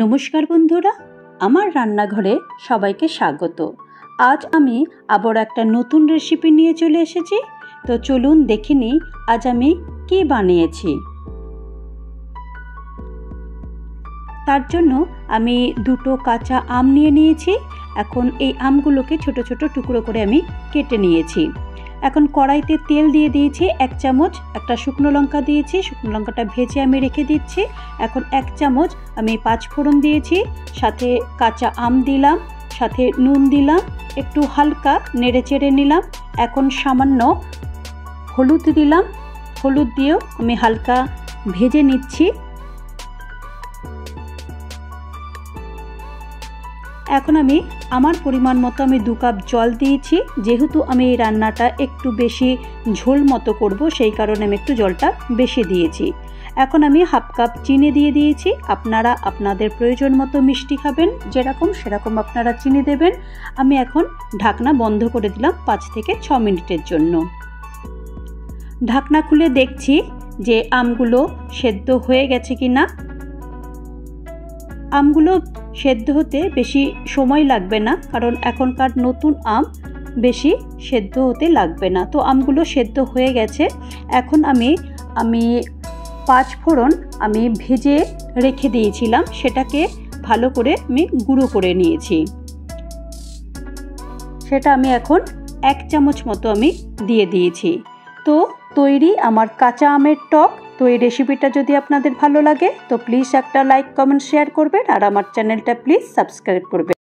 নমস্কার বন্ধুরা, আমার রান্নাঘরে সবাইকে স্বাগত। আজ আমি আবার একটা নতুন রেসিপি নিয়ে চলে এসেছি। তো চলুন দেখে নিই আজ আমি কি বানিয়েছি। তার জন্য আমি দুটো কাঁচা আম নিয়ে নিয়েছি। এখন এই আমগুলোকে ছোট ছোট টুকরো করে আমি কেটে নিয়েছি। এখন কড়াইতে তেল দিয়ে দিয়েছি এক চামচ, একটা শুকনো লঙ্কা দিয়েছি, শুকনো লঙ্কাটা ভেজে আমি রেখে দিচ্ছি। এখন এক চামচ আমি পাঁচ ফোড়ন দিয়েছি, সাথে কাঁচা আম দিলাম, সাথে নুন দিলাম, একটু হালকা নেড়ে চেড়ে নিলাম। এখন সামান্য হলুদ দিলাম, হলুদ দিয়েও আমি হালকা ভেজে নিচ্ছি। এখন আমি আমার পরিমাণ মতো আমি দু কাপ জল দিয়েছি। যেহেতু আমি এই রান্নাটা একটু বেশি ঝোল মতো করব, সেই কারণে আমি একটু জলটা বেশি দিয়েছি। এখন আমি হাফ কাপ চিনি দিয়ে দিয়েছি। আপনারা আপনাদের প্রয়োজন মতো মিষ্টি খাবেন, যেরকম সেরকম আপনারা চিনি দেবেন। আমি এখন ঢাকনা বন্ধ করে দিলাম পাঁচ থেকে ছ মিনিটের জন্য। ঢাকনা খুলে দেখছি যে আমগুলো সেদ্ধ হয়ে গেছে কি না আমগুলো সেদ্ধ হতে বেশি সময় লাগবে না, কারণ এখনকার নতুন আম বেশি সেদ্ধ হতে লাগবে না। তো আমগুলো সেদ্ধ হয়ে গেছে। এখন আমি আমি পাঁচ ফোড়ন আমি ভেজে রেখে দিয়েছিলাম। সেটাকে ভালো করে আমি গুঁড়ো করে নিয়েছি। সেটা আমি এখন এক চামচ মতো আমি দিয়ে দিয়েছি। তো তৈরি আমার কাঁচা আমের টক তো এই রেসিপিটা যদি আপনাদের ভালো লাগে, তো প্লিজ একটা লাইক কমেন্ট শেয়ার করবেন আর আমার চ্যানেলটা প্লিজ সাবস্ক্রাইব করবেন।